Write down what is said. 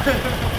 Ha ha ha.